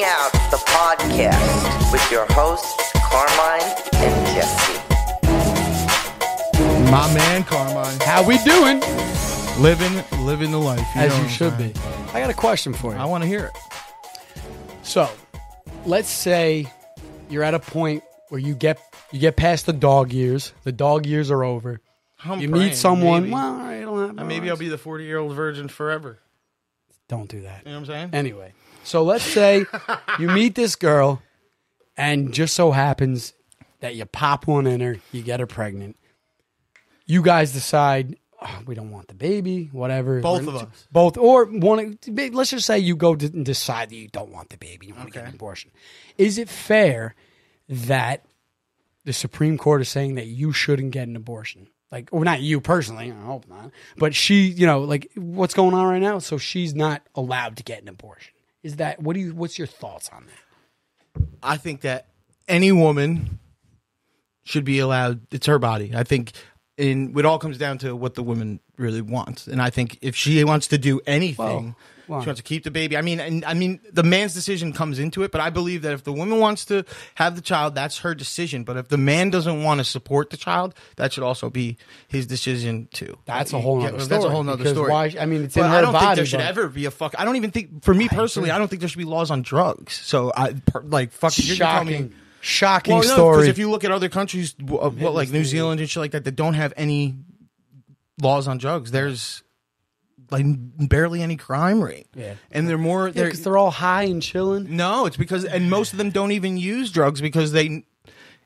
checking out the podcast with your hosts, Carmine and Jesse. My man, Carmine. How we doing? Living, living the life. As know you what I'm should saying? be. I got a question for you. I want to hear it. So, let's say you're at a point where you get you get past the dog years. The dog years are over. I'm you praying, meet someone. Maybe, Well, all right, I don't have Uh, maybe I'll be the 40 year old virgin forever. Don't do that. You know what I'm saying? Anyway, so let's say you meet this girl, and just so happens that you pop one in her, you get her pregnant. You guys decide "Oh, we don't want the baby, whatever. Both We're- of us. both, or one. Let's just say you go to and decide that you don't want the baby, you want to get an abortion. Is it fair that the Supreme Court is saying that you shouldn't get an abortion? Like, or not you personally, I hope not. But she, you know, like what's going on right now? So she's not allowed to get an abortion. Is that what do you? What's your thoughts on that? I think that any woman should be allowed. It's her body. I think, in it all comes down to what the woman really wants. And I think if she wants to do anything, she wants to keep the baby. I mean, and I mean, the man's decision comes into it. But I believe that if the woman wants to have the child, that's her decision. But if the man doesn't want to support the child, that should also be his decision too. That's a whole Yeah, nother That's story, a whole because story. why- I mean, it's But in I don't think there should ever be a fuck. I don't even think, for me personally, I don't think there should be laws on drugs. So I like fuck. you're gonna me- Shocking, shocking well, no, story. because if you look at other countries, uh, what like New Zealand and shit like that, that don't have any laws on drugs, there's like barely any crime rate. Yeah. and they're more. they're, because they're all high and chilling. no, it's because and most of them don't even use drugs because they,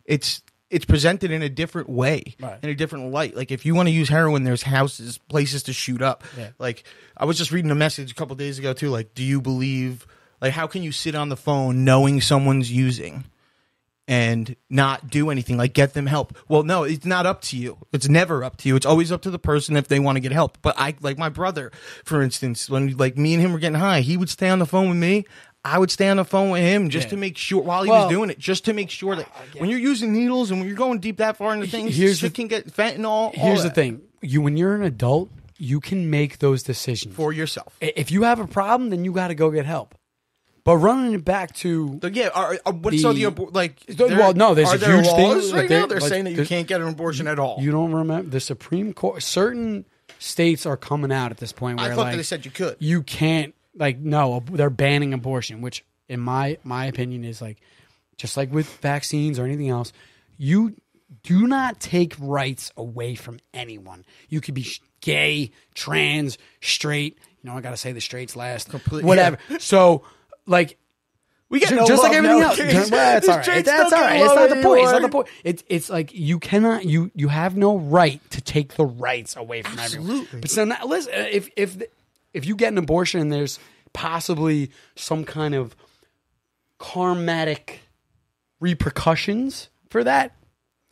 it's it's presented in a different way, Right. in a different light. Like if you want to use heroin, there's houses, places to shoot up. Yeah. Like I was just reading a message a couple days ago too. Like, do you believe? Like, how can you sit on the phone knowing someone's using? And not do anything like get them help. Well no it's not up to you. It's never up to you. It's always up to the person if they want to get help. But i like my brother for instance when like me and him were getting high he would stay on the phone with me. I would stay on the phone with him just Yeah. to make sure while he Well- was doing it just to make sure that when you're using needles and when you're going deep that far into things here's shit the- can get fentanyl Here's the thing: you when you're an adult, you can make those decisions. for yourself. If you have a problem, then you got to go get help. But running it back to So, yeah, are, are, what's so the The- abor- like? Well, there- no, there's are a there huge thing, laws like, right there- now. They're like, saying that you there's- can't get an abortion at all. you don't remember the Supreme Court. Certain states are coming out at this point where I thought like that they said you could. you can't like no they're banning abortion which in my my opinion is like just like with vaccines or anything else you do not take rights away from anyone you could be sh- gay trans straight you know i gotta say the straights last Completely. whatever so like We get no just like love everything else. nowadays. Well, that's all right. That's all right. It's not the point. It's not the point. It's it's like you cannot you you have no right to take the rights away from everyone. Absolutely. But so now, listen, uh, if if if you get an abortion and there's possibly some kind of karmatic repercussions for that.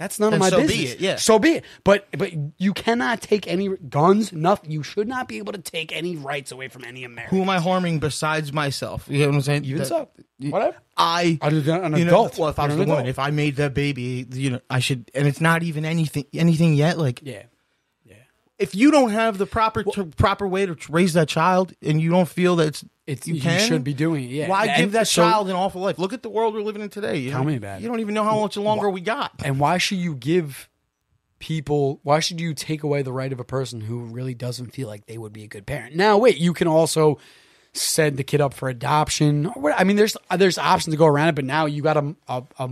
That's none Then of my so be business. it, yeah. So be it. But but you cannot take any guns. Nothing. You should not be able to take any rights away from any American. Who am I harming besides myself? You know what I'm saying? Even That- so, whatever. I than an you know, adult. well, if I was an woman, adult. if I made that baby, you know, I should, and it's not even anything, anything yet. Like, Yeah. If you don't have the proper proper way to raise that child, and you don't feel that it's, It's, you you, should be doing it. Yeah. Why And give that so- child an awful life? Look at the world we're living in today. You Tell me about it. You don't even know how much longer we got. And why should you give people? Why should you take away the right of a person who really doesn't feel like they would be a good parent? Now, wait. You can also send the kid up for adoption. I mean, there's uh, there's options to go around it, but now you got a a, a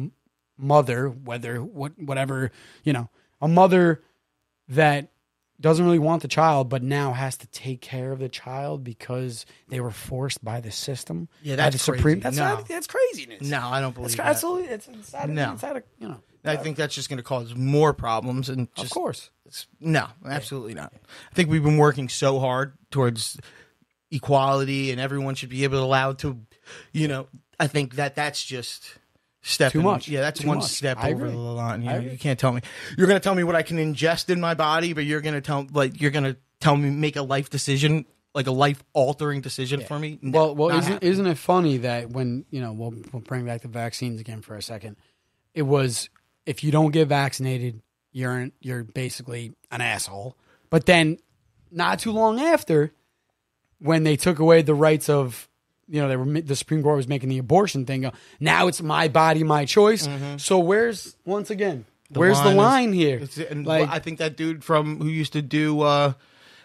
mother, whether what whatever you know, a mother that doesn't really want the child, but now has to take care of the child because they were forced by the system. Yeah, by that's the supreme. crazy. That's No. not, that's craziness. No, I don't believe It's that. absolutely it's, of, No. of, you know. I think that's just going to cause more problems and just of course. It's- no, absolutely not. I think we've been working so hard towards equality, and everyone should be able to allowed to, you know. I think that that's just stepping Too much. Yeah, that's Too one much. step I over agree. the line. You, know, you can't tell me you're going to tell me what I can ingest in my body, but you're going to tell like you're going to tell me make a life decision, like a life altering decision for me. No, Well, well, isn't, isn't it funny that when you know we'll, we'll bring back the vaccines again for a second? It was if you don't get vaccinated, you're you're basically an asshole. But then, not too long after, when they took away the rights of you know, they were the Supreme Court was making the abortion thing. Go, now it's my body, my choice. So where's once again, where's the line is- here? It's- and Like, I think that dude from who used to do uh,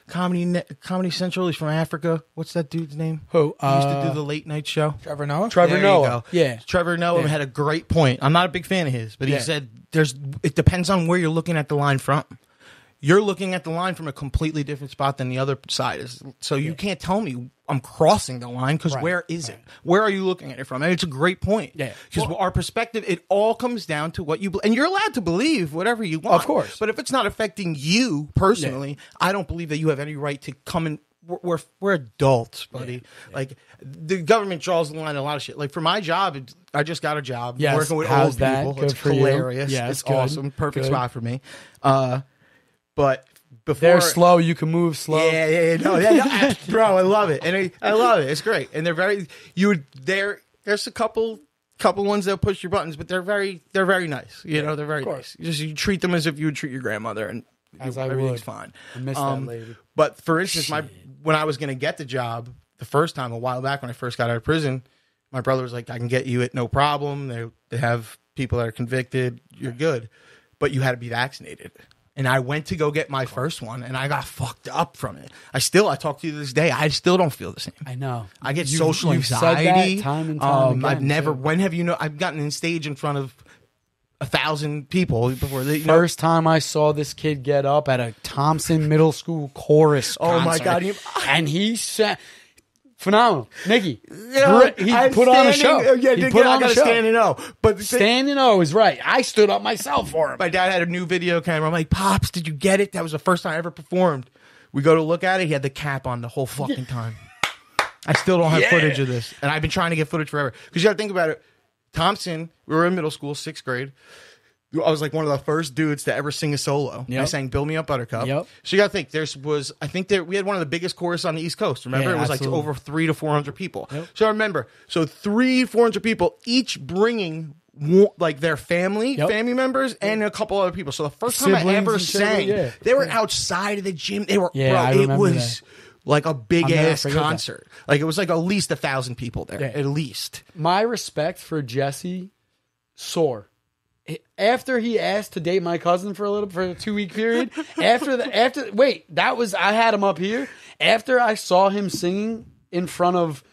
comedy Comedy Central. He's from Africa. What's that dude's name? Who? He used to Uh, do the late night show. Trevor Noah. Trevor There Noah. Yeah. Trevor Noah Yeah. had a great point. I'm not a big fan of his, but he Yeah. said there's it depends on where you're looking at the line from. You're looking at the line from a completely different spot than the other side is. So you can't tell me I'm crossing the line because Right, where is it? Where are you looking at it from? And it's a great point. Yeah. Because our perspective, it all comes down to what you believe. and you're allowed to believe whatever you want. Of course. But if it's not affecting you personally, I don't believe that you have any right to come and we're we're, adults, buddy. Like the government draws the line a lot of shit. Like for my job, I just got a job Yes. working with old that? people. Good it's you. hilarious. Yes, it's good. awesome. Perfect Good. spot for me. Uh, but before they're slow. You can move slow. yeah, yeah, yeah, no, yeah, no, I- bro, I love it, and I, I love it. It's great, and they're very you would there. There's a couple couple ones that push your buttons, but they're very they're very nice. You know, they're very nice. You just you treat them as if you would treat your grandmother, and As I everything's would. fine. I miss that Um, lady. But for instance, my when I was going to get the job the first time a while back when I first got out of prison, my brother was like, "I can get you it, no problem. They they have people that are convicted. You're good, but you had to be vaccinated." And I went to go get my first one, and I got fucked up from it. I still, I talk to you to this day, I still don't feel the same. I know. I get You've- social you've said that anxiety. time and time um, I've never. too. When have you know? I've gotten in stage in front of a thousand people before. the you know, First time I saw this kid get up at a Thompson Middle School chorus. Oh, my God, you- and he said, "Phenomenal, Nikki." you know, he I'm put on a standing- show. Yeah, he put I on a got to show. stand and know. But Standing O is right. I stood up myself for him. my dad had a new video camera. I'm like, Pops, did you get it? That was the first time I ever performed. We go to look at it. He had the cap on the whole fucking time. I still don't have Yeah. footage of this, and I've been trying to get footage forever. Because you got to think about it. Thompson, we were in middle school, sixth grade. I was like one of the first dudes to ever sing a solo. Yep. I sang "Build Me Up, Buttercup." Yep. So you got to think. There was, I think, there we had one of the biggest choruses on the East Coast. Remember, Yeah, it was absolutely. like over three to four hundred people. So I remember, so three, four hundred people, each bringing like their family, Yep. family members, and a couple other people. So the first time I ever sang, yeah. they were outside of the gym. They were, Yeah, bro, it was like a big ass forget that. concert. Like it was like at least a thousand people there, Yeah. at least. My respect for Jesse soar. After he asked to date my cousin for a little for a two week period, after the after wait, that was I had him up here. After I saw him singing in front of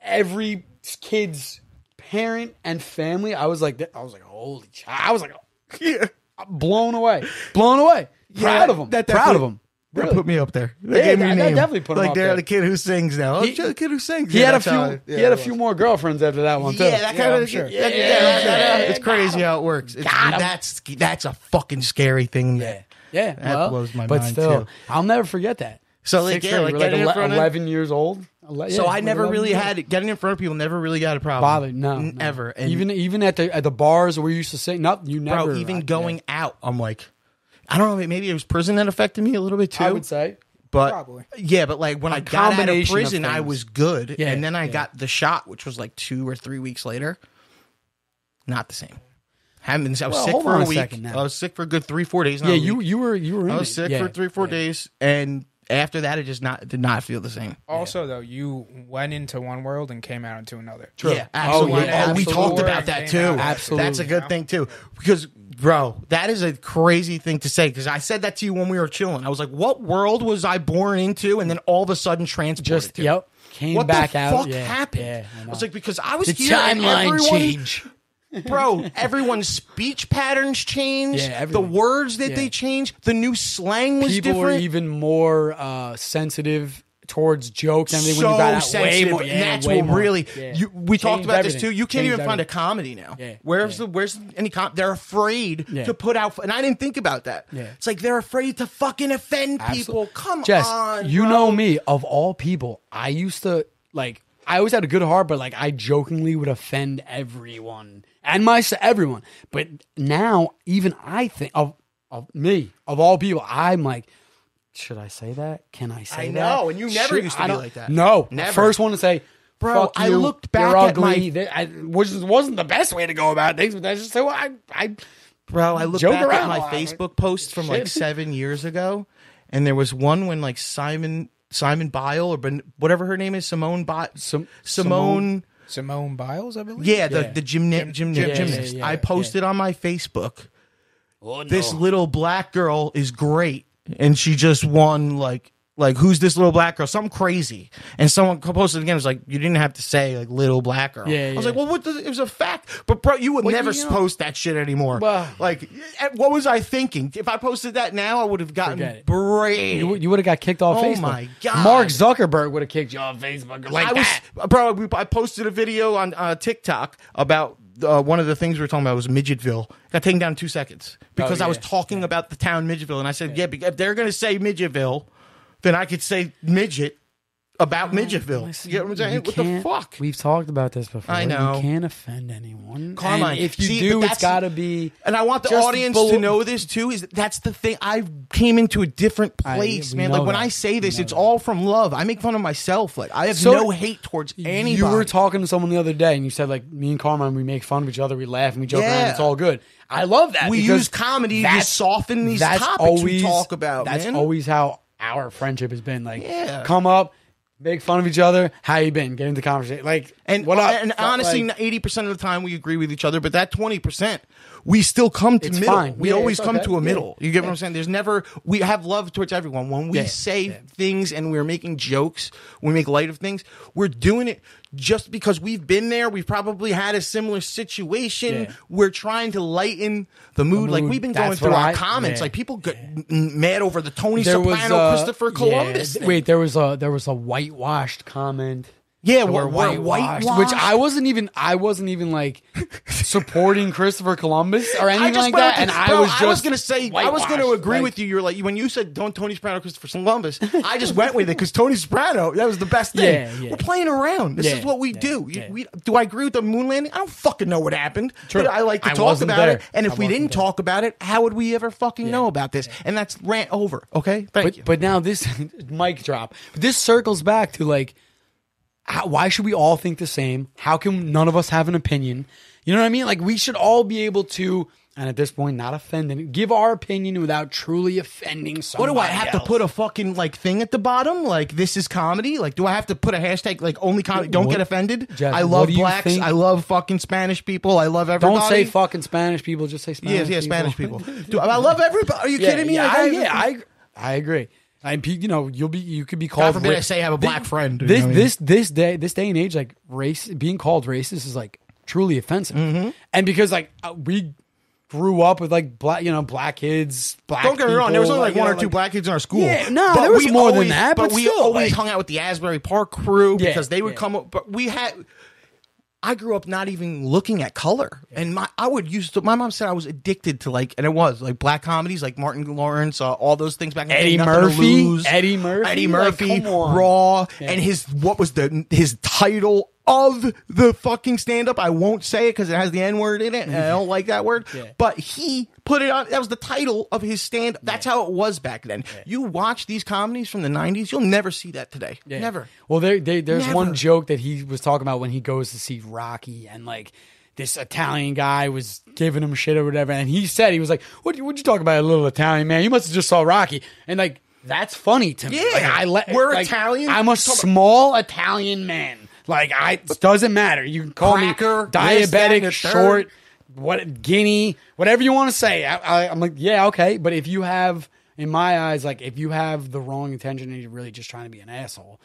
every kid's parent and family, I was like, I was like, holy, ch- I was like, Yeah, blown away, blown away. Proud of him. That proud of him. Really. put me up there. They Yeah, gave me that name. definitely put like they're the kid who sings now. Oh, He- the kid who sings. He Yeah, had a few. I- yeah, he had a few more girlfriends after that one too. Yeah, that kind of sure. yeah, it's crazy how it works. That's that's a fucking scary thing. Yeah, Yeah, That well, blows my but mind, still, too. I'll never forget that. So, like, yeah, like, you were getting in ele- front of- eleven years old. Ele- So yeah, I never really years had. Getting in front of people never really got a problem. bothered. No, N- no. ever. And even even at the at the bars where we used to sing, nothing. You never, bro, even I- going out, I'm like, I don't know. Maybe it was prison that affected me a little bit too. I would say. but Probably. yeah, but like when I got out of combination of prison, I things. was good, Yeah, and then I yeah. got the shot, which was like two or three weeks later. Not the same. Haven't been, I was Well, sick hold for on a a week. second now. I was sick for a good three, four days. not Yeah, a you week. you were you were. I in was it. sick Yeah, for three, four yeah. days, and after that, it just not did not feel the same. Also, though, you went into one world and came out into another. Yeah, Oh, absolutely. yeah, Oh, we absolutely. talked about that too. Out. Absolutely. That's a good thing too. Because, bro, that is a crazy thing to say. Because I said that to you when we were chilling. I was like, "What world was I born into?" And then all of a sudden, transported. Just to? yep. Came What back the out. fuck yeah, happened? Yeah, I I was like, because I was the here timeline everyone, change. bro. Everyone's speech patterns changed. Yeah, the words that Yeah. they changed. The new slang was People different. were even more uh, sensitive towards jokes and everything so when you got out way sensitive. more. and Yeah, that's way what more. really Yeah. you, we talked Changed about this too. You can't Changed even find a comedy now. Yeah. Where's Yeah. the where's any com? They're afraid Yeah. to put out, and I didn't think about that. Yeah. It's like they're afraid to fucking offend Absolutely. people. Come Jess, on, you bro. know me. Of all people, I used to like. I always had a good heart, but like I jokingly would offend everyone and my everyone. But now, even I think of of me of all people, I'm like, should I say that? Can I say I that? know, and you never Should- used to I be like that. No, Never. First one to say, Bro, fuck I looked back you're at my- ugly, I, which wasn't the best way to go about things, but that's just so I I bro. I looked Joke back at my. Facebook posts from like seven years ago, and there was one when like Simon Simon Bile or ben, whatever her name is, Simone Bi- Sim- Simone. Simone Biles, I believe. Yeah, the Yeah. the gymna- gym, gym- gymnast. yeah, yeah, I yeah. posted on my Facebook. Oh, no. This little black girl is great, and she just won like like who's this little black girl? Something crazy. And someone posted again. It was like you didn't have to say like little black girl. Yeah, I was yeah. like, well, what? Does, it was a fact. But bro, you would Well, never you know- post that shit anymore. Well- like, eh, what was I thinking? If I posted that now, I would have gotten brain. You, you would have got kicked off Oh Facebook. my God. Mark Zuckerberg would have kicked you off Facebook like I was, that. bro. I posted a video on uh, TikTok about uh, one of the things we were talking about was Midgetville. Got taken down in two seconds because Oh, I was yeah. talking about the town Midgetville, and I said, yeah, if they're going to say Midgetville, then I could say midget about Midgetville. You get what I'm saying? What the can't- fuck? We've talked about this before. I know. You can't offend anyone. Carmine, And if you see, do, it's that's- got to be. And I want the Just audience below- to know this too. Is that's the thing? I came into a different I- place, we man. know Like when that. I say this, it's that. all from love. I make fun of myself. Like I have So- no hate towards anybody. You were talking to someone the other day, and you said like me and Carmine, we make fun of each other, we laugh, and we joke around. Yeah. It's all good. I love that. We because use comedy to that's- soften these that's topics we always, talk about, That's man. always how our friendship has been. Like, Yeah. come up, make fun of each other. How you been? Get into conversation. Like, And what up? and honestly, like- eighty percent of the time we agree with each other, but that twenty percent we still come to It's middle. fine. We Yeah, always come okay. to a Yeah. middle. You get what I'm saying? There's never we have love towards everyone. When we Yeah. say Yeah. things and we're making jokes, we make light of things. We're doing it just because we've been there. We've probably had a similar situation. Yeah. We're trying to lighten the mood. like mood. we've been going through our I- comments. yeah. Like people get mad over the Tony there was Soprano, uh, Christopher yeah, Columbus. thing. Wait, there was a there was a whitewashed comment. Yeah, we're, we're whitewashed, which I wasn't even I wasn't even like supporting Christopher Columbus or anything like that, and I was just I was gonna say I was gonna agree with you. You're like when you said don't Tony Soprano Christopher Columbus, I just went with it because Tony Soprano that was the best thing. Yeah, yeah. We're playing around. This Yeah, is what we yeah, do. You- yeah. we, do I agree with the moon landing? I don't fucking know what happened. True. But I like to I talk wasn't about there. it. And if I we wasn't didn't there. talk about it, how would we ever fucking know about this? And that's rant over. Okay, thank But you. but now this mic drop. This circles back to like, how, why should we all think the same? How can none of us have an opinion? You know what I mean? Like we should all be able to, and at this point, not offend and give our opinion without truly offending someone. what do I have to put a fucking like thing at the bottom? Like this is comedy? Like do I have to put a hashtag like only comedy? Don't What- get offended. Jeff, I love blacks. I love fucking Spanish people. I love everybody. Don't say fucking Spanish people. Just say Yeah, Spanish. yeah, Spanish people. Dude, I love everybody. Are you Yeah, kidding me? Yeah, Like, I, I- yeah, I, I agree. I, you know, you'll be, you could be God called. forbid ra- I say I have a black friend. you This, what I mean? this, this day, this day and age, like race, being called racist is like truly offensive. Mm-hmm. And because like uh, we grew up with like black, you know, black kids, black. Don't get me wrong. There was only like you one know, or two black kids in our school. Yeah, no, But there was more than that, but we still, always like- hung out with the Asbury Park crew Yeah, because they would yeah. come up. But we had. I grew up not even looking at color, and my I would used to. My mom said I was addicted to like, and it was like black comedies, like Martin Lawrence, uh, all those things back in Eddie Nothing Murphy? Eddie Murphy? Eddie Murphy. Raw, and his what was the his title of the fucking stand up? I won't say it because it has the N word in it, and I don't like that word. Yeah. But he put it on. That was the title of his stand. That's how it was back then. You watch these comedies from the '90s, you'll never see that today. Yeah. Never. Well, there, there's Never. one joke that he was talking about when he goes to see Rocky, and like this Italian guy was giving him shit or whatever, and he said he was like, "What would you talk about, a little Italian man? You must have just saw Rocky." And like that's funny to me. Yeah. Like, I let We're like, Italian. I'm a small Italian man. Like I it doesn't matter. You can call Cracker, me this, that, and the diabetic, short, what guinea, whatever you want to say. I, I, I'm like, yeah, okay. But if you have, in my eyes, like if you have the wrong intention and you're really just trying to be an asshole,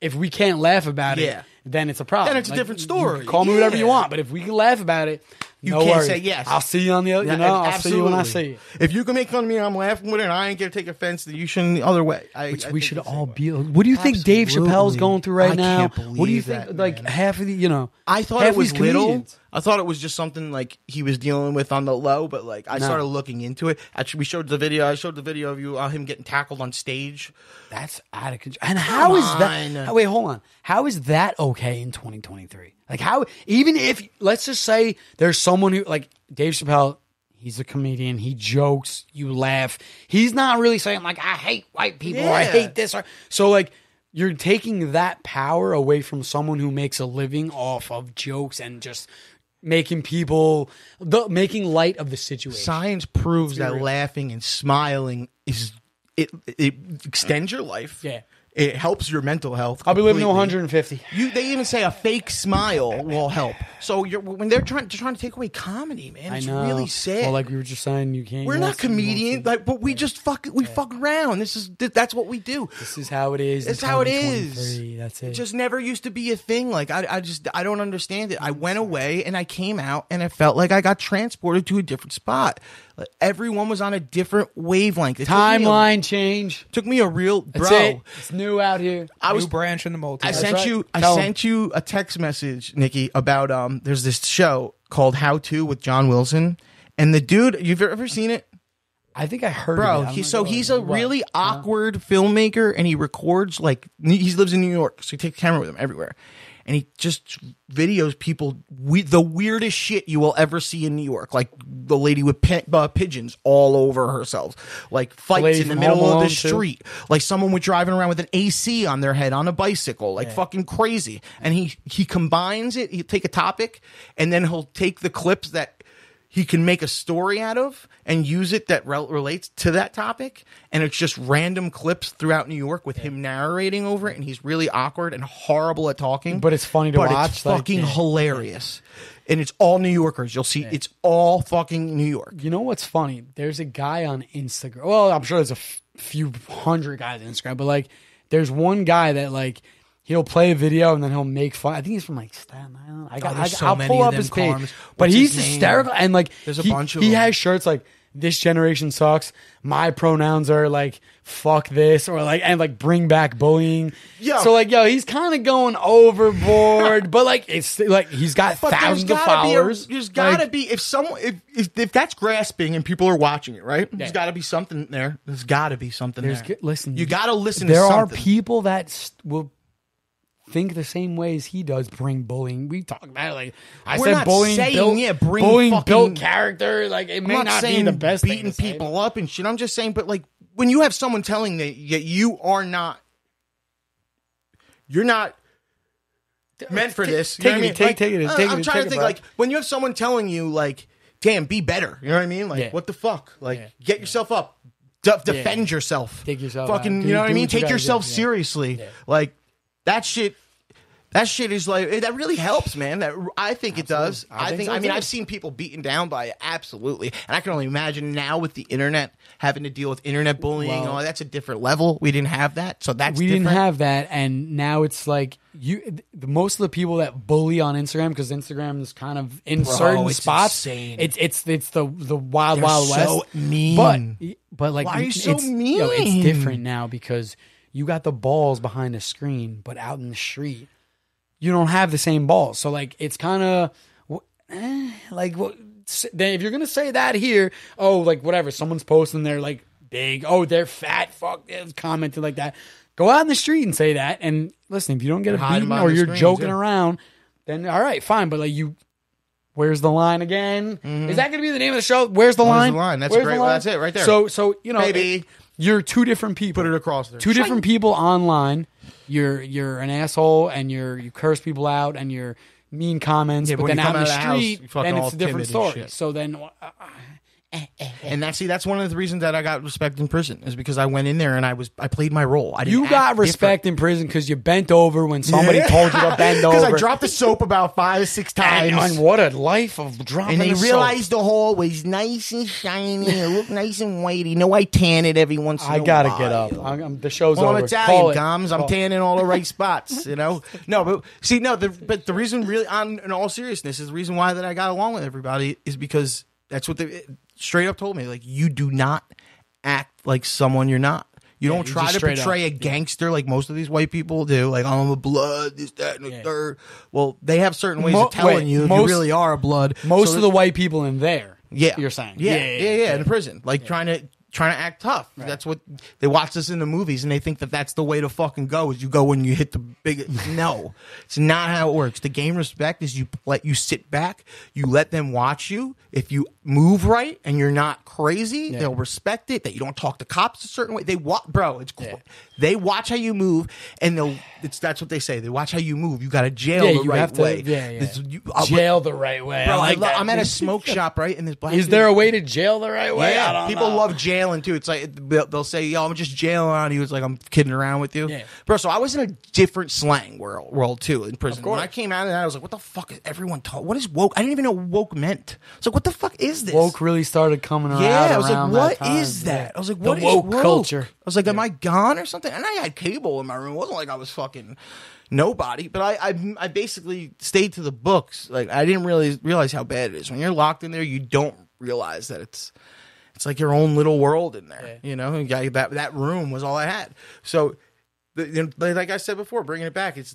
if we can't laugh about Yeah. it, then it's a problem. Then it's a different story. you can call me whatever you Yeah. want, but if we can laugh about it, You no can't worries. say yes. I'll see you on the other. You know, I'll see you when I see you. If you can make fun of me and I'm laughing with it, and I ain't gonna take offense. Then you shouldn't the other way. I, Which I we think should the same all way. be. What do you think Dave Absolutely. Chappelle's going through right I now? can't what do you believe think? that, like man. half of the, you know, I thought half it was these little. comedians- I thought it was just something like he was dealing with on the low, but like I No. started looking into it. Actually, we showed the video. I showed the video of you uh, him getting tackled on stage. That's out of control. And how is on. that? Wait, hold on. How is that okay in 2023? Like, how, even if, let's just say there's someone who, like Dave Chappelle, he's a comedian, he jokes, you laugh. He's not really saying, like, I hate white people or I Yeah. hate this. Or, so, like, you're taking that power away from someone who makes a living off of jokes and just making people, the, making light of the situation. Science proves that laughing and smiling is it. It extends your life. Yeah. It helps your mental health. I'll be living to 150. You, they even say a fake smile will help. So you're, when they're trying, they're trying to take away comedy, man, it's I know. really sad. Well, like we were just saying, you can't. we're not won't see- you won't comedians, like, but we just fuck, we fuck around. This is that's what we do. This is how it is. It's how it is. That's it. It just never used to be a thing. Like I, I just, I don't understand it. I went away and I came out and I felt like I got transported to a different spot. Like, everyone was on a different wavelength. It took a- Timeline change. took me a real That's bro. it. It's new out here. I was New branch in the multiverse. I sent right. you I Tell 'em. sent you a text message, Nikki, about um there's this show called How To with John Wilson. And the dude, you've ever seen it? I think I heard. Bro, of it. He, so he's a what? really awkward filmmaker and he records like he lives in New York, so he takes a camera with him everywhere. And he just videos people we, the weirdest shit you will ever see in New York, like the lady with uh, pigeons all over herself, like fights in the middle of the Alone, too. street, like someone was driving around with an AC on their head on a bicycle, like fucking crazy. And he he combines it. He'll take a topic and then he'll take the clips that he can make a story out of and use it that rel- relates to that topic. And it's just random clips throughout New York with him narrating over it. And he's really awkward and horrible at talking. But it's funny to but watch, it's like, fucking yeah. hilarious. And it's all New Yorkers. You'll see it's all fucking New York. You know what's funny? There's a guy on Instagram. Well, I'm sure there's a f- few hundred guys on Instagram, but like, there's one guy that like he'll play a video and then he'll make fun. I think he's from like Staten Island. I got. Oh, there's I, so I'll pull up his page, but he's hysterical and like There's a he, bunch of he them. has shirts like this generation sucks. My pronouns are like fuck this or like and like bring back bullying. Yo. So like yo, he's kind of going overboard, but like it's like he's got but thousands of followers. a, there's gotta Like, be if someone if, if if that's grasping and people are watching it right there's gotta be something there there's gotta be something There's there g- listen, you gotta listen there are people that will think the same way as he does. Bring bullying. We talk about it like I We're said. not bullying, saying, built, yeah, bring bullying fucking- built character. Like it I'm may not, not, saying be the best thing beating people up and shit. I'm just saying, but like when you have someone telling that that you are not, you're not meant for Take- this. You take know what I it, take- Like, take it, uh, take I'm trying to think like when you have someone telling you like, "Damn, be better." You know what I mean? Like, Yeah. what the fuck? Like, Yeah. get yourself up. De- defend yourself. Take yourself. Fucking, Do- you know what I mean? Take yourself do. Seriously. Yeah. Like that shit. That shit is like that really helps, man. That I think it does. I I think think. so I mean, too. I've seen people beaten down by it, absolutely, and I can only imagine now with the internet having to deal with internet bullying. Well- oh, that's a different level. We didn't have that, so that's we different. didn't have that, and now it's like you. The, most of the people that bully on Instagram because Instagram is kind of in Bro, certain it's spots. insane. It's it's it's the the wild They're wild so west. mean. But but like Why are you so it's, yo, mean? it's different now because you got the balls behind the screen, but out in the street, you don't have the same balls. So like it's kind of eh, like what. Then if you're gonna say that here, oh like whatever, someone's posting they're like big, oh they're fat, fuck, this, commenting like that. Go out in the street and say that. And listen, if you don't get a beating or you're screens, joking yeah. around, then all right, fine. But like you, where's the line again? Is that going to be the name of the show? Where's the Mm-hmm. Where's line? the line? That's Where's great. line? that's it right there. So so you know, Baby. it- you're two different people. Put it across there. Two different people online. You're you're an asshole and you're you curse people out and you're mean comments. Yeah, but but when then you out come in the out of the house, street, you fucking then all it's a different and story. shit. So then. uh, And that's see, that's one of the reasons that I got respect in prison is because I went in there and I was I played my role. I You act got different. respect in prison because you bent over when somebody told you to bend over. because I dropped the soap about five six times. and, and what a life of dropping. And they the soap. realized the hole was nice and shiny. It looked nice and white. You know, I tan it every once in I a gotta while. get up. I'm, I'm- the show's Well, over. I'm Italian, Call it. I'm tanning all the right spots. You know, no, but see, no, the, but the reason, really, on in all seriousness, is the reason why that I got along with everybody is because that's what they straight up told me. Like, you do not act like someone you're not. You don't try to portray up. a gangster like most of these white people do. Like, oh, I'm a blood, this, that, and the Yeah. third. Well, they have certain ways Mo- of telling wait, you most- you really are a blood. Most So of the white people in there. yeah, you're saying. yeah, yeah, yeah, in prison, like trying to trying to act tough. That's what they watch this in the movies, and they think that that's the way to fucking go. Is you go when you hit the big. no, it's not how it works. The game respect is you let you sit back, you let them watch you. If you move right and you're not crazy, they'll respect it. That you don't talk to cops a certain way. They watch, bro. It's cool. They watch how you move, and they'll. It's that's what they say. They watch how you move. You got to jail Yeah, the right to- way. yeah, yeah. This- you- uh, Jail the right way. Bro, I I like that. I'm at a smoke shop, right? And this black Is dude- there a way to jail the right way? I yeah, people know. love jailing jailing too. It's like they'll, they'll say, "Yo, I'm just jailing on you." It's like I'm kidding around with you, Yeah. bro. So I was in a different slang world, world too in prison. When I came out of that, I was like, "What the fuck is everyone talking? What is woke? I didn't even know what woke meant. So what the fuck is this? woke really started coming around. Yeah, I was like, "What that is that?" Yeah. I was like, The "What is woke woke culture? I was like, "Am I gone or something?" And I had cable in my room. It wasn't like I was fucking nobody, but I, I, I basically stayed to the books. Like I didn't really realize how bad it is when you're locked in there. You don't realize that it's it's like your own little world in there. You know, And that that room was all I had. So, the, like I said before, bringing it back, it's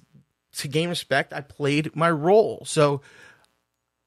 to gain respect. I played my role. So,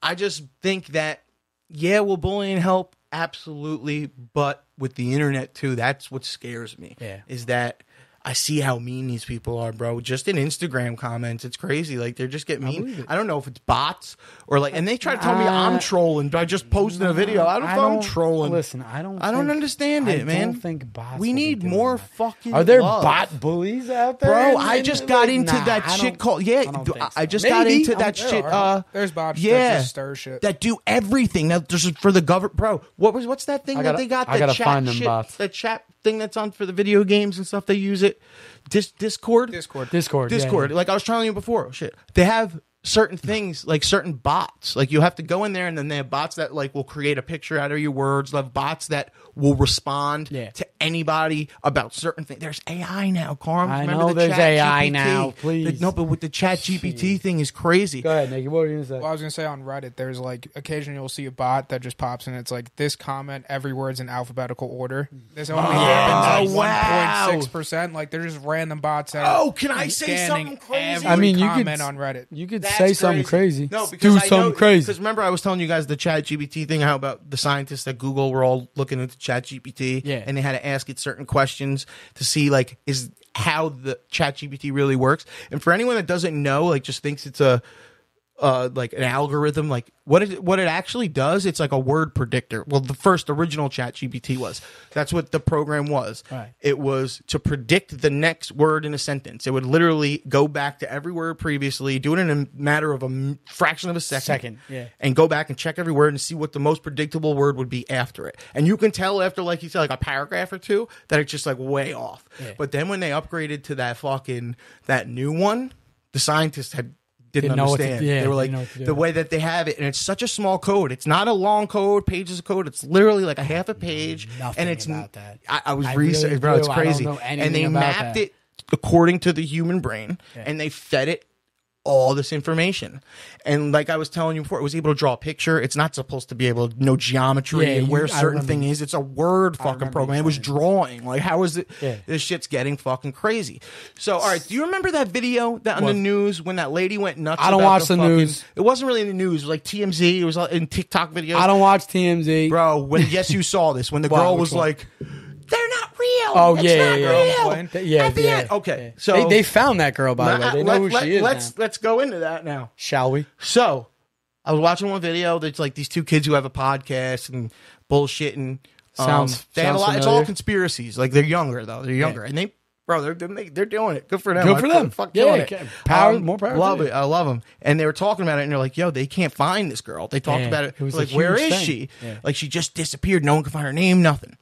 I just think that yeah, will bullying help? Absolutely, but with the internet too, that's what scares me. Yeah. is that. I see how mean these people are, bro. Just in Instagram comments, it's crazy. Like they're just getting mean. I don't know if it's bots or like, and they try to tell me I'm Uh, trolling by just posting a video. I don't know I'm trolling. Listen, I don't. I don't understand it, I man. Don't think bots. we need more that. fucking. Are there love. bot bullies out there? Bro, I just got into nah, that shit called yeah. I, I so. just got into that shit. are. Uh, There's bots yeah, that shit. that do everything. Now, there's for the government, bro. What was what's that thing that they got? I The gotta chat find them bots. The chat thing that's on for the video games and stuff. They use it. Dis- Discord. Discord. Discord. yeah, Discord. yeah. Like I was telling you before, oh, shit. They have certain things like certain bots. Like you have to go in there and then they have bots that like will create a picture out of your words. They have bots that will respond Yeah. to anybody about certain things. There's AI now, Carm. I Remember know the there's Chat AI GPT? now, please. The- no, but with the chat GPT thing is crazy. Go ahead, Nikki. What were you gonna say? Well, I was gonna say on Reddit, there's like occasionally you'll see a bot that just pops and it's like this comment, every word's in alphabetical order. This only oh, happens at wow. one point six percent. Like they're just random bots. That Oh, can I say something crazy? I mean, you could- comment on Reddit. You could That's say something crazy. No, because do I something crazy. Because remember, I was telling you guys the Chat GPT thing, how about the scientists at Google were all looking into Chat GPT, Yeah. and they had to ask it certain questions to see like is how the Chat GPT really works. And for anyone that doesn't know, like just thinks it's a uh like an algorithm like what it what it actually does it's like a word predictor. Well the first original chat gpt was. That's what the program was. Right. it was to predict the next word in a sentence. It would literally go back to every word previously do it in a matter of a m- fraction of a second Second, yeah. and go back and check every word and see what the most predictable word would be after it. And you can tell after like you said like a paragraph or two that it's just like way off. But then when they upgraded to that fucking that new one the scientists had didn't, Didn't know to- understand. yeah, they were like know what to do. the way that they have it, and it's such a small code. It's not a long code, pages of code. It's literally like a half a page, Nothing and it's about that. I, I was I researching, really bro. It's do. I don't crazy, and they mapped that. it according to the human brain, and they fed it all this information. And like I was telling you before, it was able to draw a picture. It's not supposed to be able to know geometry Yeah, and where certain thing is. It's a word fucking program. It was drawing. Like how is it? Yeah. This shit's getting fucking crazy. So all right, do you remember that video that on the news when that lady went nuts? I don't watch the fucking- news. It wasn't really in the news. It was like TMZ. It was in TikTok videos. I don't watch TMZ. Bro, when yes, you saw this when the girl was like, "They're not real. Oh It's yeah, not yeah, real." yeah. Th- yeah, At the yeah, end, okay. yeah. So they, they found that girl by the way. let- They know who let- she is Let's now. let's go into that now. Shall we? So, I was watching one video that's like these two kids who have a podcast and bullshitting. Um, Sounds- they had a sounds lot. It's all conspiracies. Like they're younger though. They're younger, and they, bro, they're they're, they're doing it. Good for them. Good for fucking them. Fuck Yeah, killing it. Power- more power to Love you. it. I love them. And they were talking about it, and they're like, "Yo, they can't find this girl." They talked Yeah, about it. it was like, "Where is thing. she? Yeah. Like she just disappeared. No one can find her name. Nothing.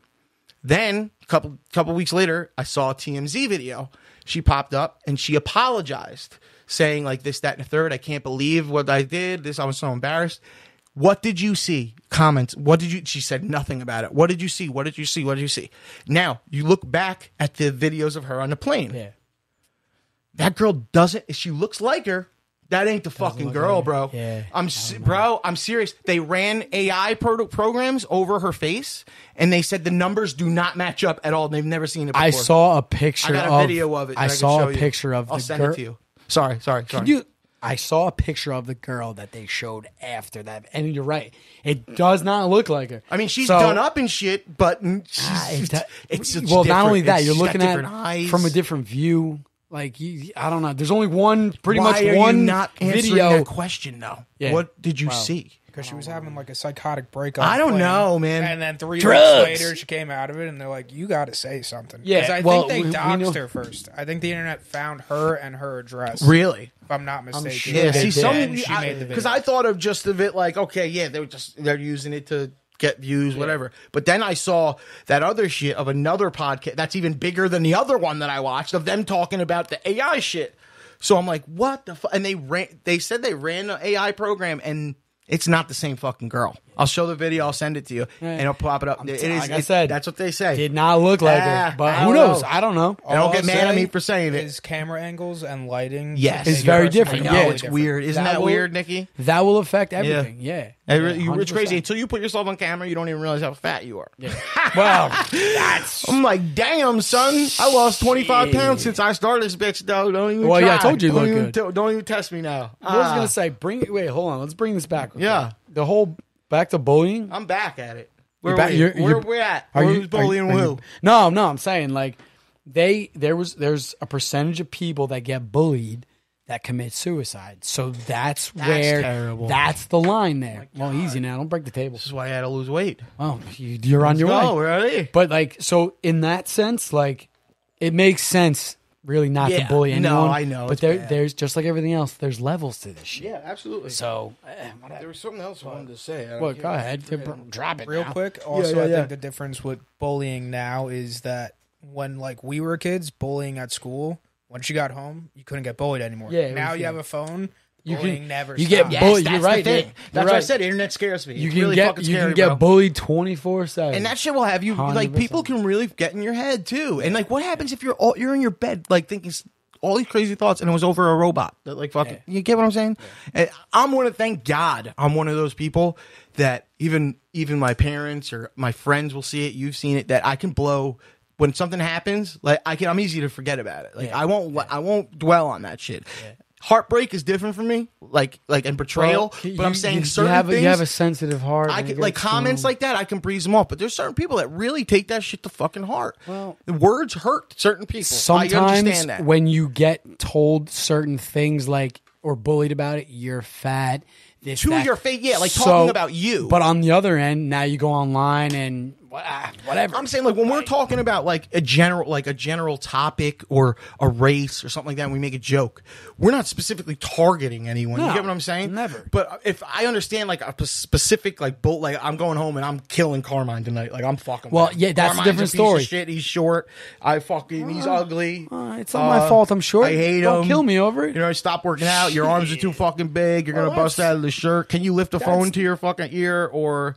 Then a couple couple weeks later, I saw a TMZ video. She popped up and she apologized, saying like this, that, and the third. I can't believe what I did. This, I was so embarrassed. What did you see? Comments. What did you? She said nothing about it. What did you see? What did you see? What did you see? Now you look back at the videos of her on the plane. Yeah. That girl doesn't. She looks like her. That ain't the fucking girl, like bro. Yeah, I'm, se- bro. I'm serious. They ran AI pro- programs over her face, and they said the numbers do not match up at all. They've never seen it. Before. I saw a picture. I got a of, video of it. I saw a you. picture of I'll the send girl. it to you. Sorry, sorry, sorry. Could you? I saw a picture of the girl that they showed after that, and you're right. It does not look like her. I mean, she's So- done up and shit, but she's, Ah, it do- it's just well, not only that, It's- you're looking at eyes. from a different view. Like you, I don't know. There's only one, pretty Why much are one you not answering video. that question though? Yeah. What did you Wow. see? because she was having like a psychotic breakup. I don't plane. know, man. And then three Drugs. weeks later, she came out of it, and they're like, "You got to say something." Yeah, 'Cause I well, think they we- we doxed know- her first. I think the internet found her and her address. Really? If I'm not mistaken. sure Yeah, they see, did. some And she made the because video. I thought of just of it like, okay, yeah, they were just they're using it to get views, whatever. But then I saw that other shit of another podcast that's even bigger than the other one that I watched of them talking about the AI shit. So I'm like, what the fuck? And they ran. They said they ran an AI program and. It's not the same fucking girl. I'll show the video. I'll send it to you, and I'll pop it up. It is. like I it- said, that's what they say. Did not look like Ah, it, but I who don't knows? know. I don't know. And don't get I'll mad at say me for saying it. Is camera angles and lighting. Yes. It's very your different. I Yeah, know it's weird. Isn't That that, will- weird, Nikki? That will affect everything. Yeah, It really- Yeah, you- it's 100%. crazy until you put yourself on camera. You don't even realize how fat you are. Well, that's I'm like, damn, son, I lost 25 pounds since I started this bitch. Though, don't even. Well, yeah, I told you you don't look even, good. don't even test me now. I was Ah, gonna say, bring wait, hold on, let's bring this back. real Yeah. quick. the whole back to bullying. I'm back at it. Where back- we? you're- Where you're- we at? Are Who's you bullying are you- who? No, no, I'm saying like they there was there's a percentage of people that get bullied that commit suicide. So that's, where terrible. that's the line there. Oh well, easy now, don't break the table. This is why I had to lose weight. Well, you, you're on your way. we're ready. But like, so in that sense, like, it makes sense really not Yeah. to bully anyone. No, I know, But there, bad. there's just like everything else. There's levels to this shit. Yeah, absolutely. So, eh, there was something else I wanted to say. I Well, go ahead, drop it Real now. quick. Also, yeah, I yeah. think the difference with bullying now is that when like we were kids, bullying at school. Once you got home, you couldn't get bullied anymore. Yeah, now was- you have a phone. You bullying can- never. you get. Yes, bullied. that's You're the right, thing. You're That's why I said internet scares me. You It's can really get fucking you scary, can get bro. bullied twenty four seven. And that shit will have you like 100%. people can really get in your head too. And like, what happens if you're all, you're in your bed like thinking s- all these crazy thoughts and it was over a robot that like fucking you get what I'm saying? And I'm gonna thank God I'm one of those people that even even my parents or my friends will see it. You've seen it that I can blow when something happens. Like I can, I'm easy to forget about it. Like. I won't I won't dwell on that shit. Heartbreak is different for me, like like and betrayal. Well, but I'm saying you, certain you have, a- things. you have a sensitive heart. I can like comments um, like that. I can breeze them off, but there's certain people that really take that shit to fucking heart. Well- the words hurt certain people. I sometimes understand that. when you get told certain things like or bullied about it, you're fat. This, To that. your face, yeah, like talking about you. But on the other end, now you go online and whatever. I'm saying like when we're talking about like a general like a general topic or a race or something like that, and we make a joke. We're not specifically targeting anyone. you get what I'm saying? never. But if I understand like a specific like bull, like I'm going home and I'm killing Carmine tonight. Like I'm fucking. Well, yeah, that's a Carmine's different piece of story. shit. He's short. I fucking. He's ugly. Uh, it's not my Uh, fault. I'm short. I hate Don't him. kill me over it. You know, stop working out. Your arms are too fucking big. You're gonna bust out of the shirt. Can you lift a phone to your fucking ear, or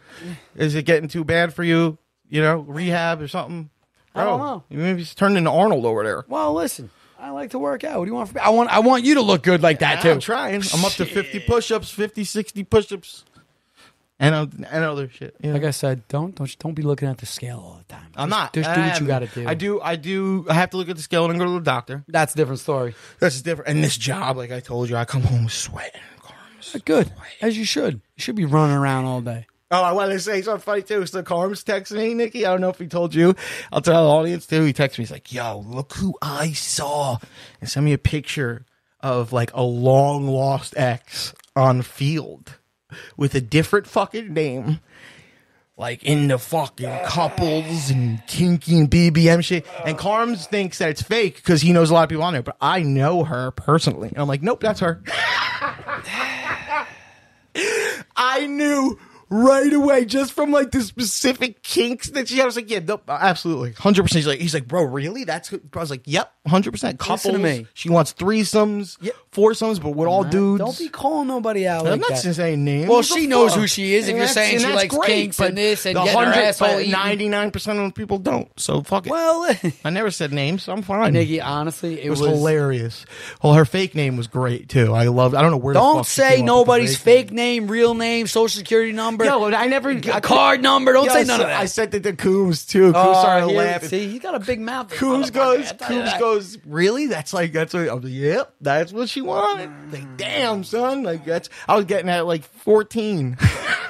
is it getting too bad for you? You know, rehab or something. I don't know. You maybe he's turned into Arnold over there. Well, listen, I like to work out. What do you want from me? I want I want you to look good like that too. I'm trying. I'm up to 50 push-ups, 50, 60 push-ups, and uh, and other shit. you know? Like I said, don't don't don't be looking at the scale all the time. I'm Just- not. Just I do what you got to do. I do. I do. I have to look at the scale and go to the doctor. That's a different story. That's different. And this job, like I told you, I come home sweating. Carms. Good, as you should. You should be running around all day. Oh, I wanted to say something funny too. So Carms texted me, Nikki. I don't know if he told you. I'll tell the audience too. He texted me. He's like, "Yo, look who I saw," and sent me a picture of like a long lost ex on Feeld with a different fucking name. Like in the fucking couples and kinky and BBM shit. And Carms thinks that it's fake because he knows a lot of people on there, but I know her personally. And I'm like, nope, that's her. I knew right away just from like the specific kinks that she had. I was like, yeah, nope, uh, absolutely, hundred percent. He's like, he's like, bro, really? That's. Who? I was like, yep, hundred percent. Couples. Listen to me. She wants threesomes, foursomes, but with all dudes. Don't be calling nobody out I'm like not that. just saying names. Well, she knows fuck? who she is. If And you're saying she likes great, kinks and this and the getting her 100 asshole but eaten. 99% of people don't. So fuck it. well, I never said names. So I'm fine. Nikki, honestly, it, it was, hilarious. Well, her fake name was great too. I loved. I don't know where. the Don't fuck she say came up with the nobody's fake name, real name, social security number, No, I never a card number. Don't Yo, say I none said- of that. I sent it to Coombs too. Coombs Oh, started here- laughing. See, he's got a big mouth. this Coombs goes. I'll tell you Coombs goes. Really? That's like that's what I was like. Yep, that's what she wanted. Like, mm-hmm. damn, son. Like that's. I was getting at like fourteen.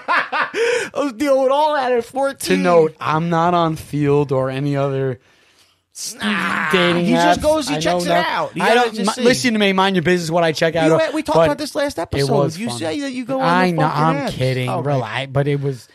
I was dealing with all that at 14. To note, I'm not on Feeld or any other dating. he just goes, he I checks it that- out. You I don't see. listen to me. Mind your business. What I check out. You- of, we talked about this last It episode. was you funny. say that you go. I know. I'm apps. kidding. Oh. But it was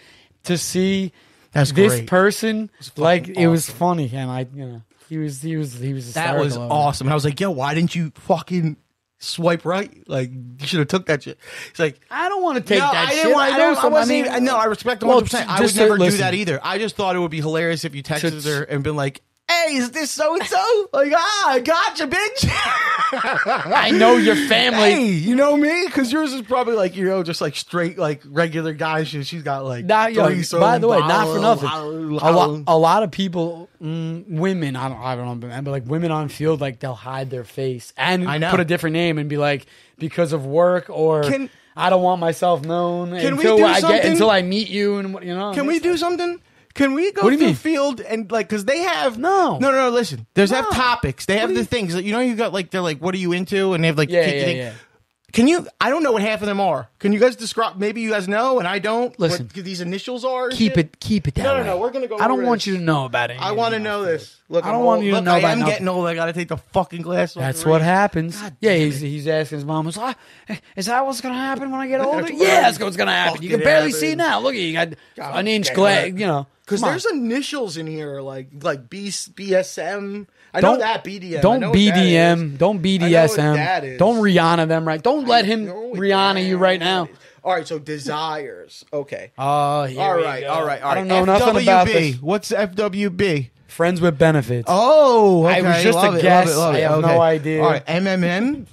to see That's this great. person like fucking it was funny, and I, you know, he was he was he was That was it. awesome. And I was like, yo, why didn't you fucking swipe right. Like you should have took that shit. It's like I don't want to take no, that I shit. didn't. want- I, don't, I wasn't. mean, even, no, I respect 100. well, percent I would never to do that either. I just thought it would be hilarious if you texted her and been like, "Hey, is this so and so?" Like, ah, I gotcha, bitch. I know your family. Hey, you know me? Because yours is probably like you know just like straight like regular guys. She, she's got like. Nah, yo, by the way, not for nothing. blah, A lot, a lot of people, mm, women, I don't, I don't know, but like women on Feeld, like they'll hide their face and I know. put a different name and be like, because of work or Can- I don't want myself known Can we until do I get until I meet you and what you know. Can we do something? Can we go What do you through mean? Feeld and like because they have No. no no no listen there's have topics they have the you- things that you know you got like they're like what are you into and they have like Yeah, kick- yeah, thing. yeah. Can you? I don't know what half of them are. Can you guys describe? Maybe you guys know, and I don't. Listen. what these initials are. and Keep shit? it, keep it that No, no, way. no, we're gonna go I don't over want this. you to know about it. I want to know this. Look, I I'm don't want old. you to Look, know I about am nothing. getting old. I got to take the fucking glass off. That's the what reading. happens. God yeah, he's, he's asking his mom, "Is that- is that what's going to happen when I get older? yeah, that's what's going to happen. You can barely happens. see now. Look at you, you got an inch damn glass, it. you know. Because there's initials in here, like like B, BSM. I know Don't that BDM. Don't know what that BDM. Don't I know what BDSM. Don't Rihanna them right. Don't let him Rihanna you right now. All right, so desires. Okay. Oh, here all we right, go. all right, I don't know nothing about this. What's FWB? Friends with benefits. Oh, I was just a love it, guess. Love it, love I it. have no Okay. idea. All right, MMM.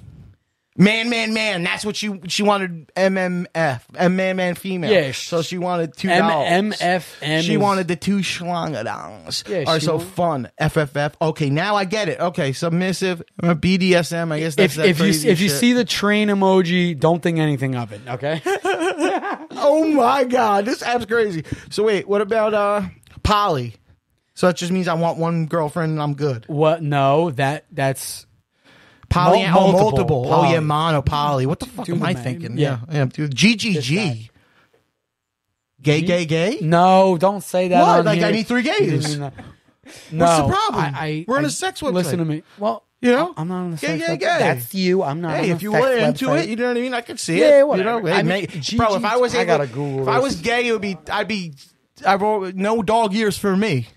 Man, man, man. That's what she she wanted. MMF. M man, man, female. Yeah, So she wanted two M- dogs. MFM She is- wanted the two schlangadongs. Yeah, Are she so wa- fun. FFF. Okay, now I get it. Okay, submissive. uh, BDSM. I guess that's if that if you crazy if you shit. see the train emoji, don't think anything of it. Okay. Oh my god, this app's crazy. So wait, what about uh poly? So that just means I want one girlfriend and I'm good. what? No, that that's Poly, Mul- oh, multiple, multiple. Oh poly. yeah, mono poly. What the fuck Do am the I math. thinking? Yeah. Yeah, yeah, dude. GGG. Gay, gay, gay. no. Don't say that. What? Like, here. I need three gays. No, What's the problem? I, I, We're on I- a sex website. Listen to me. Well, You know? I'm not on the Gay, sex gay, website. gay. That's you. I'm not. Hey, on if you sex were into website. it, you know what I mean. I could see Yeah, it. whatever. You know, I Hey, mean, mate, GG bro. If I was, I able, gotta Google If I was gay, it would be. I'd be. I wrote no dog years for me.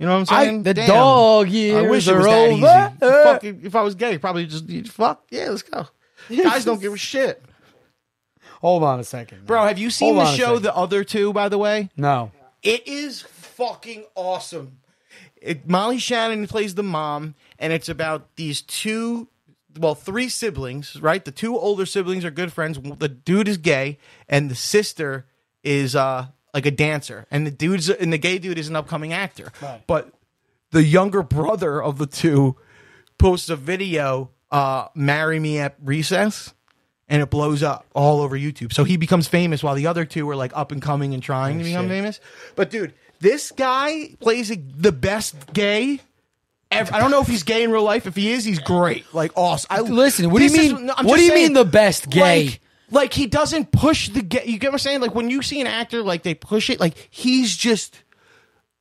You know what I'm I, saying? the Damn. dog years I wish it are was that over. easy. Uh, Fuck, if I was gay, probably just you'd fuck. Yeah, let's go. Guys don't give a shit, Hold on a second, bro. Have you seen Hold the on a show, second. The Other Two? By the way, No. it is fucking awesome. It, Molly Shannon plays the mom, and it's about these two, well, three siblings, right? The two older siblings are good friends. The dude is gay, and the sister is uh like a dancer, and the dude's and the gay dude is an upcoming actor. Right. But the younger brother of the two posts a video, uh, "Marry Me at Recess." And it blows up all over YouTube. So he becomes famous while the other two are like up and coming and trying to become shit. famous. But dude, this guy plays a, the best gay. Ever. I don't know if he's gay in real life. If he is, he's great. Like awesome. I, Listen, what do you this is- mean- no, what do you mean the best gay? Like, like he doesn't push the gay. You get what I'm saying? Like when you see an actor, like they push it. Like he's just.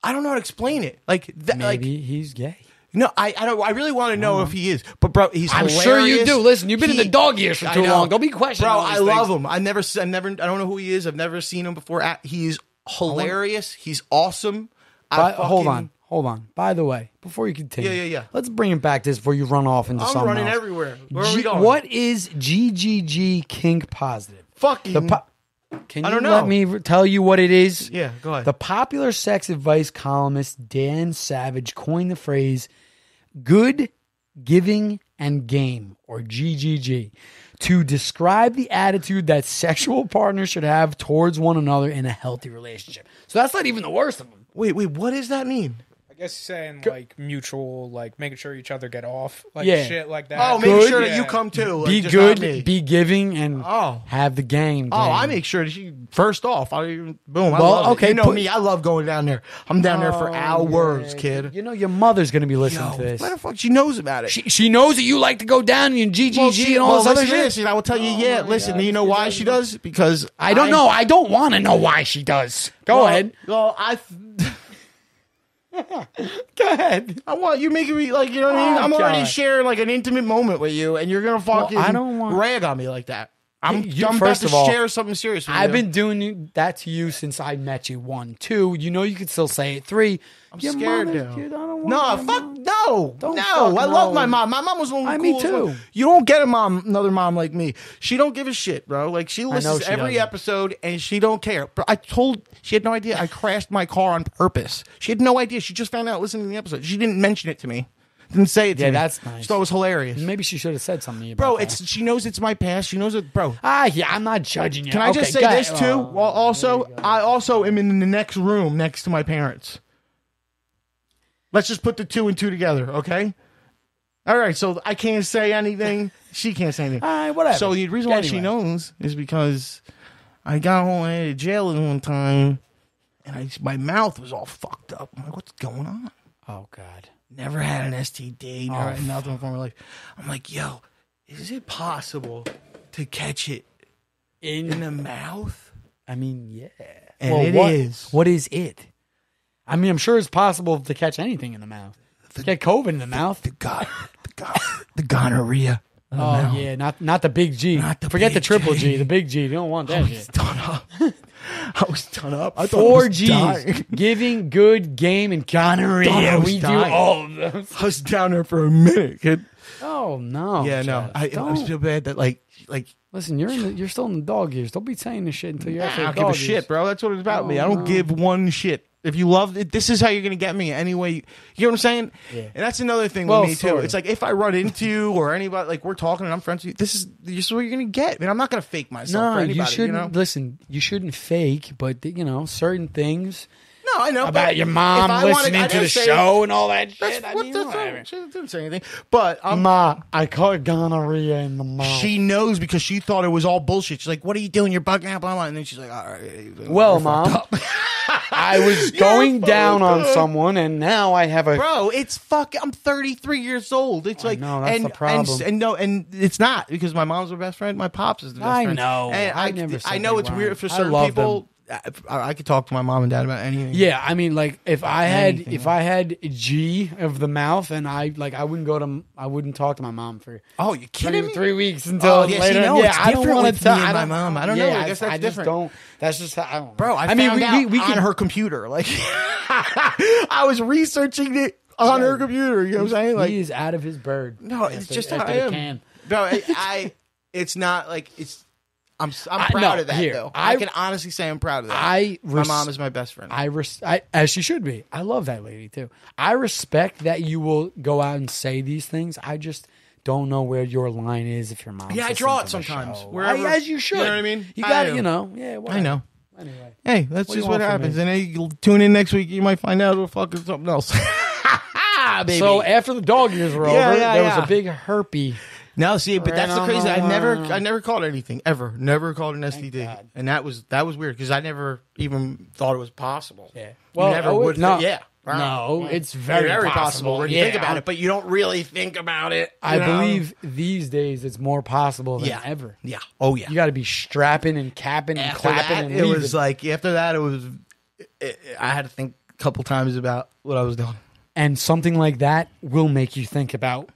I don't know how to explain it. Like that. Like he's gay. no, I I don't. I really want to know if he is. But bro, he's. I'm sure you do. Listen, you've been in the dog years for I too know. long. Don't be questioning Bro, all these I love things. him. I never, I never, I don't know who he is. I've never seen him before. He's hilarious. He's awesome. I hold fucking- on, hold on. By the way, before you continue, Yeah, yeah, yeah. Let's bring it back to this before you run off into I'm something running else. everywhere. Where are G- we going? What is GGG kink positive? Fucking. The po- Can I you don't let me tell you what it is? yeah, go ahead. The popular sex advice columnist Dan Savage coined the phrase good, giving, and game, or GGG, to describe the attitude that sexual partners should have towards one another in a healthy relationship. So that's not even the worst of them. wait, wait. What does that mean? I guess you're saying like mutual, like making sure each other get off, like Yeah. shit like that. Oh, make Good. sure that you come too. Like, be just not me. good, be giving, and Oh. have the game. Oh. I make sure that she first off. I even boom. I Well, love it. okay, You know put- me. I love going down there. I'm down there for Oh, hours, yeah. kid. You know your mother's going to be listening Yo, to this. Why the fuck she knows about it? She, she knows that you like to go down and GGG Well, and all well, this other listen to shit. this, and I will tell you. Oh yeah, listen. God, you know why she does? Because I don't know. I don't want to know why she does. Go well, ahead. Well, I. Go ahead. I want you making me like you know what I mean. Oh, I'm already God. sharing like an intimate moment with you, and you're gonna fucking I don't want- rag on me like that. I'm, You- I'm first about of all, to share something serious. With I've you. been doing that to you since I met you. One, two. You know you could still say it. Three. I'm Your scared mother- now. dude, I don't want no, fuck mom. no. No, Don't no. fucking I love my mom. My mom was one of the I- me too. You don't get a mom, another mom like me. She don't give a shit, bro. Like she listens to she every doesn't. episode and she don't care. But I told she had no idea. I crashed my car on purpose. She had no idea. She just found out listening to the episode. She didn't mention it to me. Didn't say it to Yeah, me. that's nice. She thought it was hilarious. Maybe she should have said something. About Bro, that. it's she knows it's my past. She knows it, bro. ah yeah. I'm not judging you. Can I Okay, just say go this ahead. too? Oh, well, also, I also am in the next room next to my parents. Let's just put the two and two together, okay? All right, so I can't say anything. She can't say anything. All right, whatever. So the reason why she Anyway. knows is because I got home out of jail one time, and I my mouth was all fucked up. I'm like, what's going on? Oh God. Never had an STD. Never Oh, had nothing before in my life. I'm like, yo, is it possible to catch it in In the mouth? I mean, yeah. And well, it what, is. What is it? I mean, I'm sure it's possible to catch anything in the mouth. Get COVID in the mouth. the gon- the, gon- the gonorrhea. Oh mouth. yeah, not not the big G. Not the Forget the triple G. G. The big G. You don't want that I shit. was done up. I was done up. I thought I Four was G's. dying. Giving good game and Thought I gonorrhea. was We do all of those. I was down there for a minute, kid. Oh no. yeah, no. Chaz, I, I don't. feel bad that like like Listen, you're in the, you're still in the dog years. Don't be saying this shit until you're I after don't the give a dog shit, years. bro. That's what it's about oh, me. I Oh, don't give one shit. If you love it, this is how you're gonna get me anyway. You know what I'm saying? Yeah. And that's another thing Well, with me too. sort of. It's like if I run into you or anybody, like we're talking and I'm friends with you, this is this is what you're gonna get. And I'm not gonna fake myself No, for anybody. you shouldn't. know? Listen, you shouldn't fake, but you know certain things No, I know about your mom I wanted- listening to the say- show and all that shit. I mean, that's whatever. all. She didn't say anything, but um, Ma, I caught gonorrhea in the mouth. she knows because she thought it was all bullshit. She's like, "What are you doing? You're bugging out." Blah, blah. And then she's like, "All right." well, mom, up." I was You're going down on someone, and now I have a. Bro, it's fuck. I'm 33 years old. It's like know, that's and, the problem. And, and no, and it's not because my mom's my best friend. My pops is the best I friend. know. And I I, never said I know they it's weren't. weird for I certain love people. I, I could talk to my mom and dad about anything. Yeah, I mean, like if I had Anything. if I had G of the mouth, and I like I wouldn't go to I wouldn't talk to my mom for Oh, you kidding three, me? three weeks until Oh, yeah, see, later. no, yeah, it's I don't different want with to tell me and my mom. I don't know. I guess that's I just different. don't. That's just how, I don't. Bro, I, I mean, we, we, we on can, her computer. Like, I was researching it on her computer. You know what I'm saying? Like, he is out of his bird. no, it's after- just how after I the am. can. Bro, I, I, it's not like it's. I'm I'm I- proud no, of that here, though. I, I- can honestly say I'm proud of that. I my mom is my best friend. I, res- I as she should be. I love that lady too. I respect that you will go out and say these things. I just don't know where your line is if your mom. Yeah, I draw it sometimes, wherever- as you should. you know what I mean? You got do. you know. Yeah, whatever. I know. Anyway, Hey, that's What just what happens. And then you tune in next week, you might find out what fucking something else. Baby. so after the dog years were Yeah, over, yeah, there yeah. was a big herpy. No, see, but that's the crazy. I never. I never caught anything ever. Never called an STD, God. and that was that was weird because I never even thought it was possible. Yeah. You never oh, would. No, think- yeah. No, it's very, possible, possible. when you Yeah, think about it, but you don't really think about it. I you know? believe these days it's more possible than Yeah. ever. Yeah. Oh yeah. You got to be strapping and capping and after clapping that, and it leaving. was like after that, it was. It, I had to think a couple times about what I was doing. and something like that will make you think about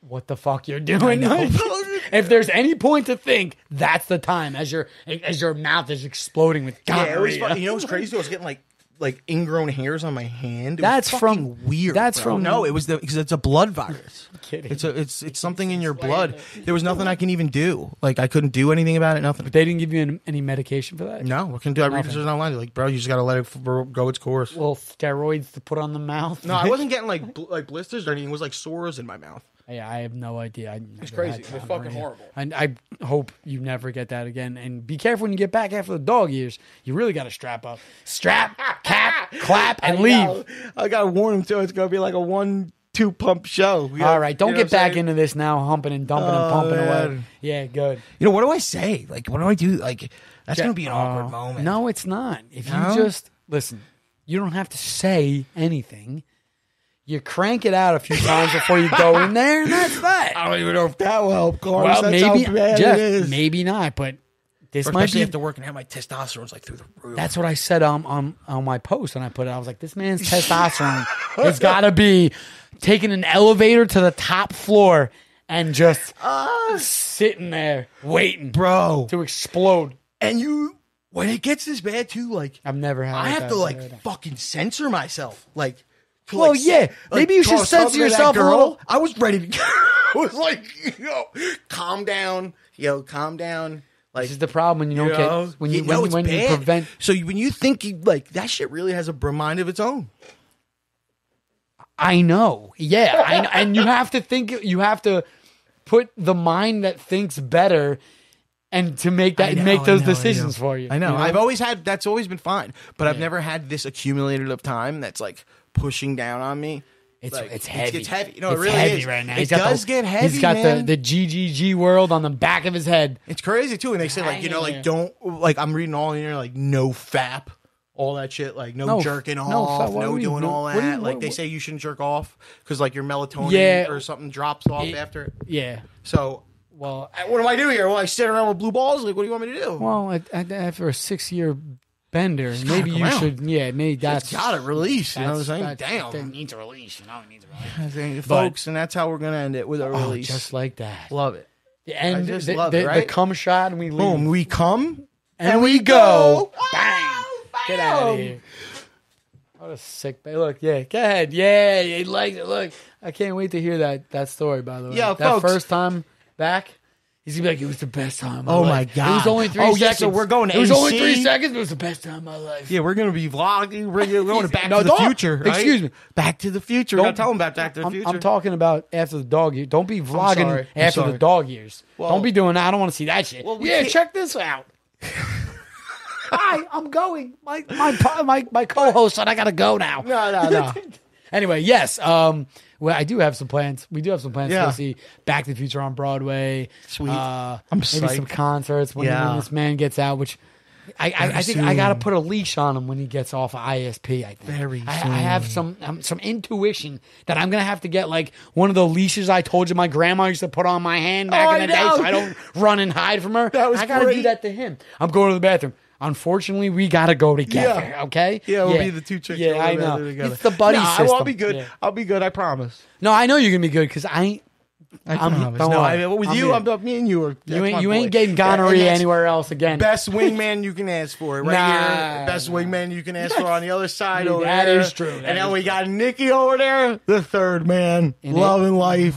what the fuck you're doing. if there's any point to think, that's the time as your as your mouth is exploding with Yeah, gonorrhea. Fun. You know what's crazy? I was getting like like ingrown hairs on my hand. It That's fucking from- weird. that's bro. from- no. It was the because it's a blood virus. kidding. It's a it's it's something in your blood. There was nothing I can even do. Like I couldn't do anything about it. Nothing. But they didn't give you any, any medication for that. No, what can do? I read research online. Like, bro, you just gotta let it f- go its course. Well, steroids to put on the mouth. No, I wasn't getting like bl- like blisters or anything. It was like sores in my mouth. Yeah, I have no idea. I it's crazy. It's fucking horrible. And I hope you never get that again. And be careful when you get back after the dog years. You really got to strap up, strap, cap, clap, and leave. I gotta warn him too. It's gonna be like a one two pump show. All right, don't get back saying? into this now, humping and dumping and Oh, pumping away. Yeah, good. You know what do I say? Like, what do I do? Like, that's gonna be an awkward Uh, moment. No, it's not. If No? you just listen, you don't have to say anything. You crank it out a few times before you go in there, and that's that. I don't even know if that will help. Carlos. Well, That's maybe, how bad Jeff, it is. maybe not, but this might Especially be. after And have my testosterone's like through the roof. That's what I said on, on on my post, and I put it. I was like, "This man's testosterone has got to be taking an elevator to the top floor and just uh, sitting there waiting bro. to explode." And you, when it gets this bad too, like I've never had. I have to like bad. fucking censor myself, like Well, like, yeah. Maybe you should censor yourself a little. I was ready to. I was like, yo, calm down, yo, calm down. Like This is the problem when you don't know? get when you, You know when, you prevent. So when you think you, like that shit really has a mind of its own. I know, yeah, I know. and you have to think. You have to put the mind that thinks better, and to make that know, make those know, decisions for you. I know. you I've always had that's always been fine, but I've never had this accumulated of time that's like pushing down on me. It's Like, it's it's- heavy. it's heavy. No, it really heavy is. right now. It He's does the, get heavy, He's got man. the the GGG world on the back of his head. It's crazy too, and they say like you know like don't like I'm reading all in here like no fap, all that shit like no, No, jerking no off. No doing all that. you- like what- they say you shouldn't jerk off because like your melatonin Yeah. or something drops off It- after. it. Yeah. So Well, what do I do here? Well, I sit around with blue balls. Like what do you want me to do? well, after a six year bender, maybe you should. Yeah, maybe that's Got to release. You know what I'm saying? Damn, Damn, needs a release. You know, it needs a release. I think, folks, and that's how we're gonna end it with a Oh, release. just like that. Love it. The end. just the, love the, it, the right? cum shot, and we leave. Boom. We come and we go. Bang. Get out of here. What a sick ba- Look, yeah, go ahead. Yeah, he likes it. Look, I can't wait to hear that that story. By the way, Yeah, that folks. first time back, he's gonna be like, "It was the best time." Of my Oh, my life. It was God. only three Oh, yeah, seconds. so we're going to It was only three seconds. But it was the best time of my life. Yeah, we're gonna be vlogging. We're going to Back No, to the don't- Future. right? excuse me. Back to the Future. Don't- tell them about Back to the I'm, Future. I'm talking about after the dog year. Don't be vlogging. I'm after the dog years. Don't be doing that. I don't want to see that shit. Well, we yeah, can't- check this out. Hi, I'm going. My my po- my my co-host said I gotta go now. No, no, no. Anyway, yes. Um, well, I do have some plans. We do have some plans to go see Back to the Future on Broadway. Sweet. Uh, I'm maybe some concerts when, Yeah. when this man gets out. Which I, I, I think I got to put a leash on him when he gets off of ISP. I think Very I, I have some um, some intuition that I'm gonna have to get like one of the leashes I told you my grandma used to put on my hand back Oh, in I the day, so I don't run and hide from her. That was I gotta do that to him. I'm going to the bathroom. Unfortunately, we gotta go together. Yeah. Okay. Yeah, we'll be the two chicks. Yeah, I know. together. It's the buddy Nah, system. I'll be good. Yeah. I'll be good. I promise. No, I know you're gonna be good because I ain't. I I'm- promise. don't no. I, with I'm you. I'm, me and you are. You ain't you boy. ain't getting Yeah, gonorrhea anywhere else again. Best wingman you can ask for, right Nah. here. Best wingman you can ask for on the other side Dude, over that there. is true. That and then we got Nikki over there, the third man, it- loving life,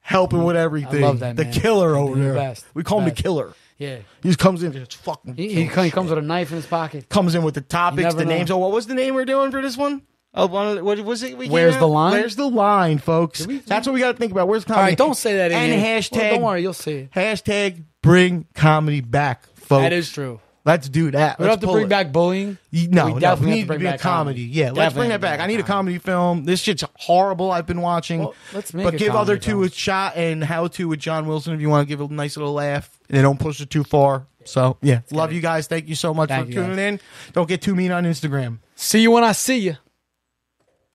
helping with everything. I love that the killer over The there. best. We call him the killer. Yeah, He just comes in, just fucking he, he, he comes with a knife in his pocket. comes in with the topics, the know. names. Oh, what was the name we're doing for this one? Oh, one of the, what was it? We came Where's out? the line? Where's the line, folks? we- That's what we got to think about. Where's comedy? right, don't say that. And here. hashtag. Well, don't worry, you'll see. Hashtag bring comedy back, folks. That is true. Let's do that. We don't Let's have to pull bring it. back bullying. You- No, We no, definitely we have need to bring be a back comedy. comedy. Yeah, let's Definitely bring have that to back. I need a comedy film. This shit's horrible. I've been watching. Well, let's make but a give other two film. a shot and how to with John Wilson if you want to give a nice little laugh they don't push it too far. So yeah, love you guys. Thank you so much Thank for you, tuning guys. in. Don't get too mean on Instagram. See you when I see you.